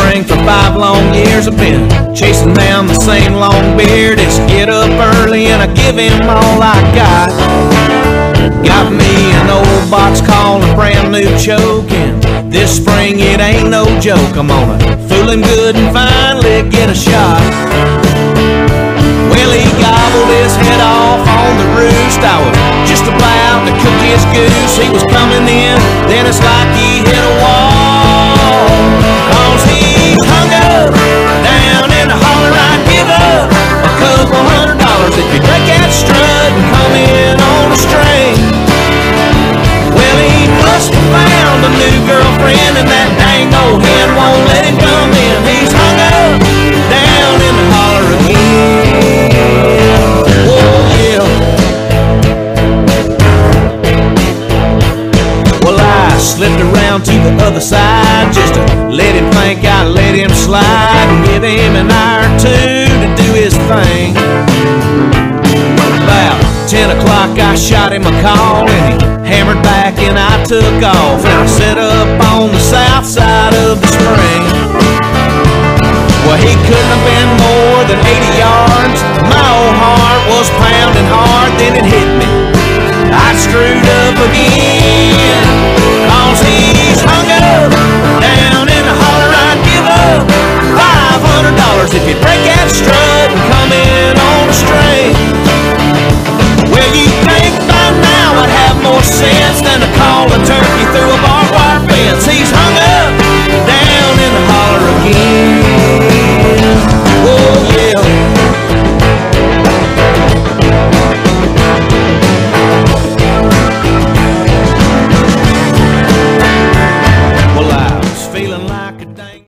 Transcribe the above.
spring for five long years. I've been chasing down the same long beard. It's get up early and I give him all I got. Got me an old box call a brand new choke. And this spring it ain't no joke. I'm gonna fool him good and finally get a shot. Well, he gobbled his head off on the roost. I was just about to cook his goose. He was coming in, then it's like he hit a wall. Well, I slipped around to the other side just to let him think I let him slide and give him an hour or two to do his thing. About 10 o'clock, I shot him a call and he hammered back and I took off. And I set up on the south side of the spring. Well, he couldn't have been more than 80 yards. My old heart was pounding hard, then it hit